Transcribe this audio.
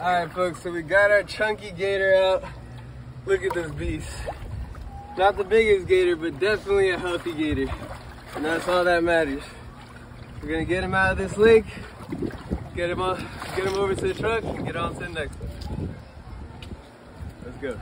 All right, folks, so we got our chunky gator out. Look at this beast. Not the biggest gator, but definitely a healthy gator. And that's all that matters. We're gonna get him out of this lake, get him off. get him over to the truck, and get on to the next one. Let's go.